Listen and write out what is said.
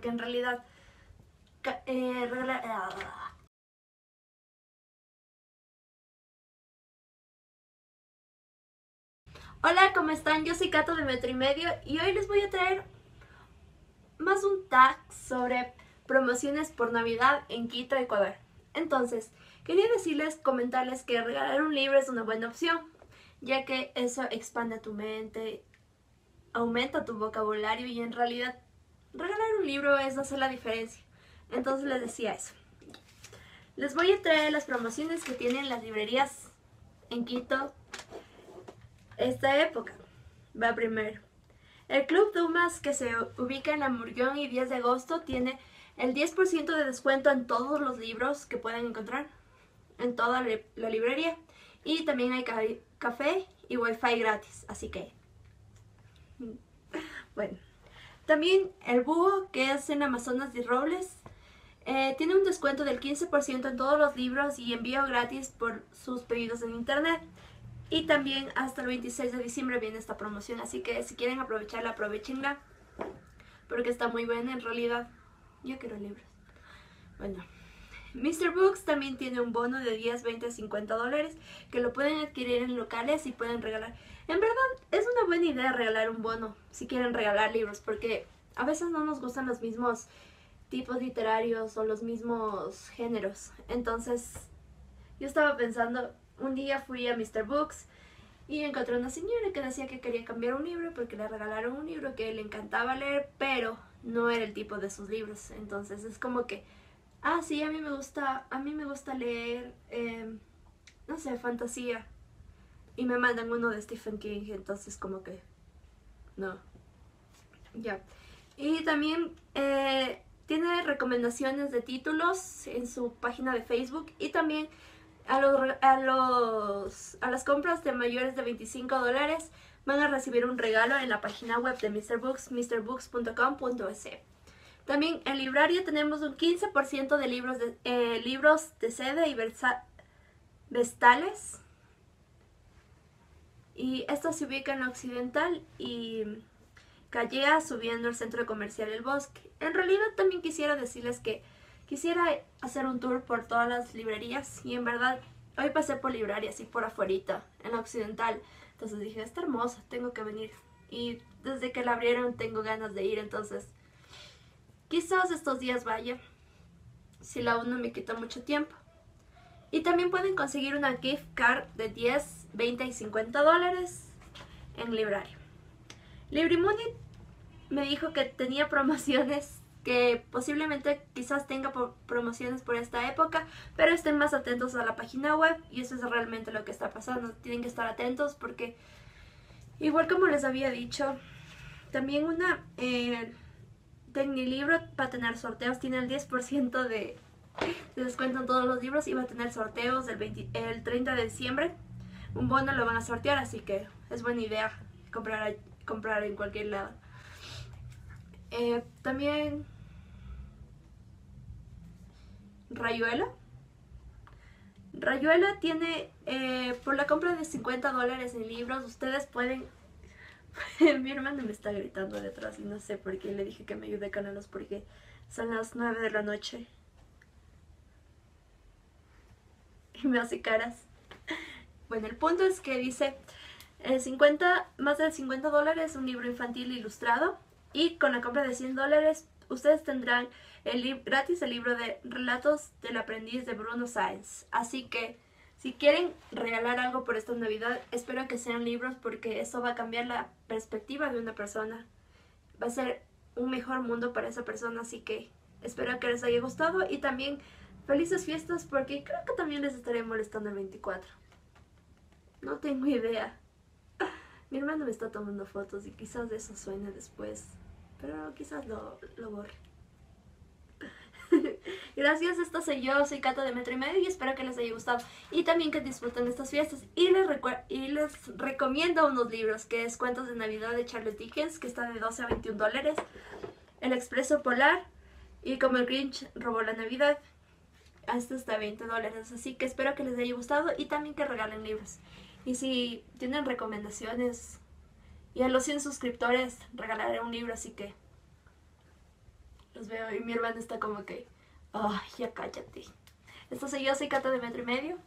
porque en realidad eh, Hola, ¿cómo están? Yo soy Cato de Metro y Medio y hoy les voy a traer más un tag sobre promociones por Navidad en Quito, Ecuador. Entonces, quería decirles, comentarles que regalar un libro es una buena opción, ya que eso expande tu mente, aumenta tu vocabulario y en realidad regalar un libro es hacer la diferencia. Entonces les decía eso. Les voy a traer las promociones que tienen las librerías en Quito esta época. Va primero. El Club Dumas, que se ubica en la y 10 de agosto, tiene el 10% de descuento en todos los libros que pueden encontrar en toda la librería. Y también hay café y wifi gratis, así que... Bueno. También el búho, que es en Amazonas de Robles, eh, tiene un descuento del 15% en todos los libros y envío gratis por sus pedidos en internet. Y también hasta el 26 de diciembre viene esta promoción, así que si quieren aprovecharla, aprovechenla. Porque está muy buena en realidad. Yo quiero libros. Bueno, Mr. Books también tiene un bono de 10, 20, 50 dólares que lo pueden adquirir en locales y pueden regalar. En verdad es una buena idea regalar un bono si quieren regalar libros porque a veces no nos gustan los mismos tipos literarios o los mismos géneros. Entonces yo estaba pensando, un día fui a Mr. Books y encontré una señora que decía que quería cambiar un libro porque le regalaron un libro que le encantaba leer, pero no era el tipo de sus libros. Entonces es como que ah, sí, a mí me gusta, a mí me gusta leer, em, no sé, fantasía. Y me mandan uno de Stephen King, entonces como que, no. Ya. Y también eh, tiene recomendaciones de títulos en su página de Facebook y también a, los, a, los, a las compras de mayores de 25 dólares van a recibir un regalo en la página web de Mr. Books, mrbooks.com.es. También en libraria tenemos un 15% de libros de, eh, libros de seda y vestales. Y esto se ubica en Occidental y Callea subiendo el centro comercial El Bosque. En realidad también quisiera decirles que quisiera hacer un tour por todas las librerías y en verdad hoy pasé por librarias y por afuerita en Occidental. Entonces dije, está hermosa, tengo que venir. Y desde que la abrieron tengo ganas de ir, entonces Quizás estos días vaya, si la uno me quita mucho tiempo. Y también pueden conseguir una gift card de 10, 20 y 50 dólares en Librario. Librimuni me dijo que tenía promociones que posiblemente quizás tenga promociones por esta época, pero estén más atentos a la página web y eso es realmente lo que está pasando. Tienen que estar atentos porque, igual como les había dicho, también una... Eh, libro va a tener sorteos, tiene el 10% de, de, descuento en todos los libros y va a tener sorteos el, el 30 de diciembre. Un bono lo van a sortear, así que es buena idea comprar, comprar en cualquier lado. Eh, también Rayuela. Rayuela tiene, eh, por la compra de 50 dólares en libros, ustedes pueden Mi hermano me está gritando detrás y no sé por qué le dije que me ayude con los porque son las 9 de la noche. Y me hace caras. Bueno, el punto es que dice 50, eh, más de 50 dólares un libro infantil ilustrado y con la compra de 100 dólares ustedes tendrán el gratis el libro de Relatos del aprendiz de Bruno Sáenz. Así que si quieren regalar algo por esta Navidad, espero que sean libros porque eso va a cambiar la perspectiva de una persona. Va a ser un mejor mundo para esa persona, así que espero que les haya gustado y también felices fiestas porque creo que también les estaré molestando el 24. No tengo idea. Mi hermano me está tomando fotos y quizás eso suene después, pero quizás lo, lo borre. Gracias, esto soy yo, soy Cata de Metro y Medio y espero que les haya gustado y también que disfruten estas fiestas. Y les, y les recomiendo unos libros, que es Cuentos de Navidad de Charles Dickens, que está de 12 a 21 dólares, El Expreso Polar y Como el Grinch robó la Navidad. Este está a 20 dólares, así que espero que les haya gustado y también que regalen libros. Y si tienen recomendaciones y a los 100 suscriptores regalaré un libro, así que los veo y mi hermana está como que, ay, ya cállate. Entonces yo soy Cata de metro y medio.